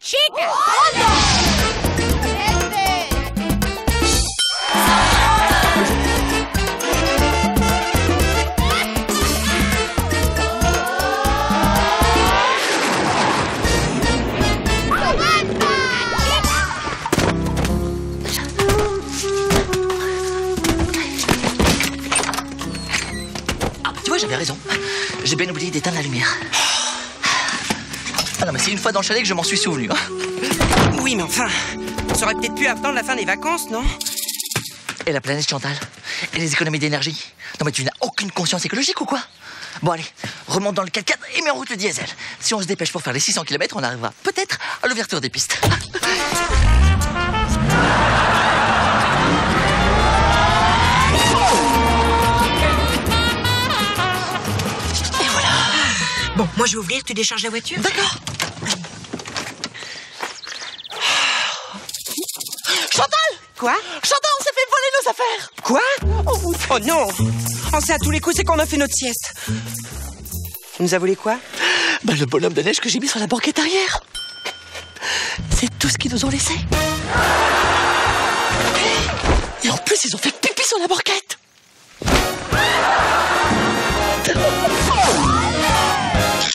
chica! Ah, tu vois, j'avais raison. J'ai bien oublié d'éteindre la lumière. Ah non, mais c'est une fois dans le chalet que je m'en suis souvenu. hein. Oui, mais enfin, ça aurait peut-être pu attendre la fin des vacances, non? Et la planète Chantal? Et les économies d'énergie? Non, mais tu n'as aucune conscience écologique ou quoi? Bon, allez, remonte dans le 4x4 et mets en route le diesel. Si on se dépêche pour faire les 600 km, on arrivera peut-être à l'ouverture des pistes. moi je vais ouvrir, tu décharges la voiture. D'accord. Chantal! Quoi? Chantal, on s'est fait voler nos affaires. Quoi? Oh non. On sait à tous les coups, c'est qu'on a fait notre sieste. Tu nous a volé quoi? Bah, le bonhomme de neige que j'ai mis sur la banquette arrière. C'est tout ce qu'ils nous ont laissé. Et en plus, ils ont fait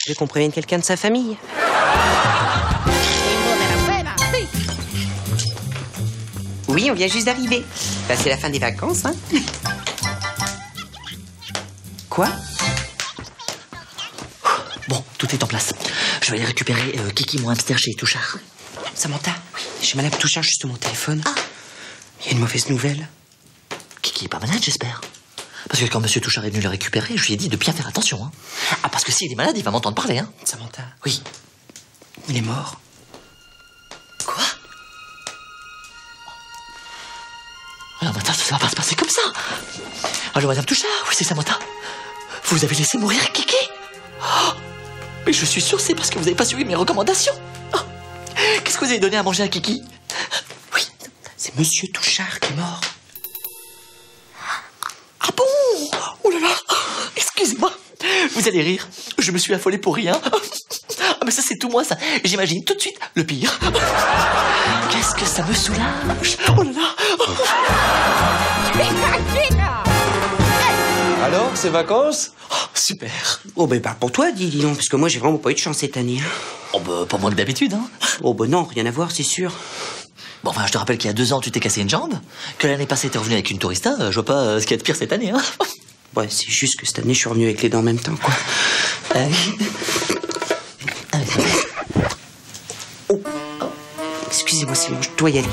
Je qu'on prévienne quelqu'un de sa famille. Oui, on vient juste d'arriver. Bah, c'est la fin des vacances, hein Quoi? Bon, tout est en place. Je vais aller récupérer euh, Kiki, mon hamster, chez Touchard. Samantha, j'ai Madame Touchard justement au téléphone. Il y a une mauvaise nouvelle. Kiki est pas malade, j'espère. Parce que quand Monsieur Touchard est venu le récupérer, je lui ai dit de bien faire attention. Hein. Ah, parce que s'il est malade, il va m'entendre parler. Hein. Samantha, Oui. il est mort. Quoi? Alors, maintenant, ça va pas se passer comme ça. Allô, Madame Touchard Oui, c'est Samantha. Vous avez laissé mourir Kiki? Oh, Mais je suis sûr, c'est parce que vous n'avez pas suivi mes recommandations. Oh, Qu'est-ce que vous avez donné à manger à Kiki? Oui. C'est Monsieur Touchard qui est mort. Ah bon Oh là là Excusez-moi Vous allez rire, je me suis affolé pour rien. Ah mais ça c'est tout moi ça. J'imagine tout de suite le pire. Qu'est-ce que ça me soulage Oh là là! Alors, ces vacances Oh, Super Oh, ben, parle pour toi, dis, dis donc, parce que moi, j'ai vraiment pas eu de chance cette année. hein. Oh bah pas moins que d'habitude hein. Oh, ben non, rien à voir, c'est sûr. Bon enfin je te rappelle qu'il y a deux ans tu t'es cassé une jambe, que l'année passée t'es revenu avec une tourista, euh, je vois pas euh, ce qu'il y a de pire cette année hein. Ouais, c'est juste que cette année, je suis revenu avec les dents en même temps, quoi. Euh, ah, Oh, Excusez-moi, Simon, je dois y aller.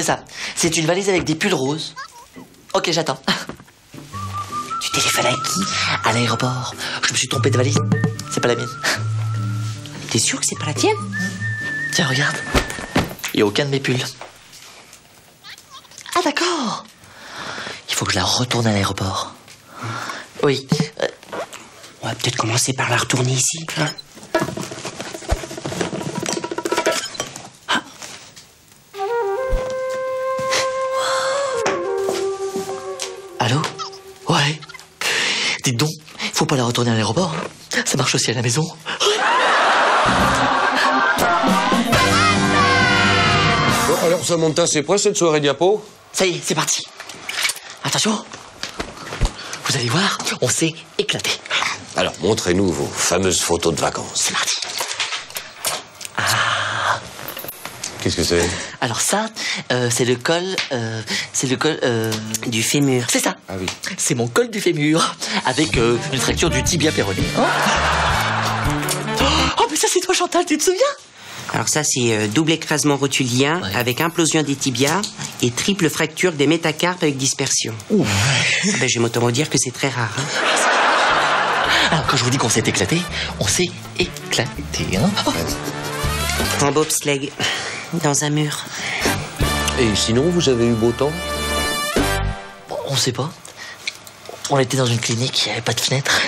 C'est ça, c'est une valise avec des pulls roses. Ok j'attends. Tu téléphones à qui À l'aéroport, je me suis trompé de valise. C'est pas la mienne. T'es sûr que c'est pas la tienne Tiens, regarde. Il n'y a aucun de mes pulls. Ah, d'accord. Il faut que je la retourne à l'aéroport. Oui. euh, On va peut-être commencer par la retourner ici. Dites donc, faut pas la retourner à l'aéroport. hein. Ça marche aussi à la maison. Bon, alors, Samantha, c'est prêt cette soirée diapo Ça y est, c'est parti. Attention. Vous allez voir, on s'est éclaté. Alors, montrez-nous vos fameuses photos de vacances. C'est parti. Qu'est-ce que c'est? Alors ça, euh, c'est le col, euh, c'est le col, euh, Du fémur. c'est ça. Ah oui. C'est mon col du fémur, avec euh, une fracture du tibia péroné. Hein oh, mais ça c'est toi Chantal, tu te souviens? Alors ça, c'est double écrasement rotulien Ouais. avec implosion des tibias et triple fracture des métacarpes avec dispersion. Ah ben, je vais dire que c'est très rare. hein. Alors quand je vous dis qu'on s'est éclaté, on s'est éclaté. Hein Oh, En bobsleigh, dans un mur. Et sinon, vous avez eu beau temps? On sait pas. On était dans une clinique, il n'y avait pas de fenêtre.